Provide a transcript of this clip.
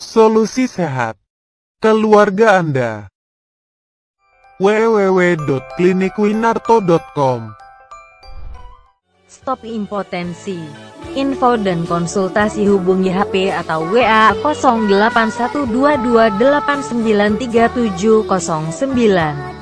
Solusi sehat. Keluarga Anda. www.klinikwinarto.com Stop impotensi. Info dan konsultasi hubungi HP atau WA 081228937709.